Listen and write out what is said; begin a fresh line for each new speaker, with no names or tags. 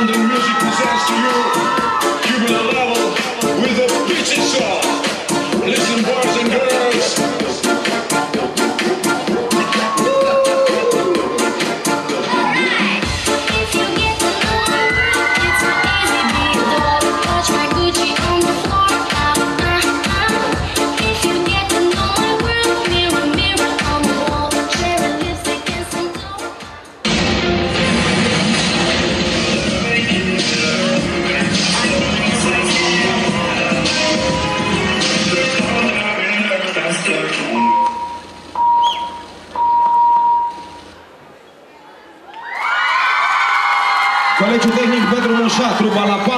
London Music presents to you Cuban with a. Listen, boys and girls.
Colegiul Tehnic Petru Mușa, trupa La Palma și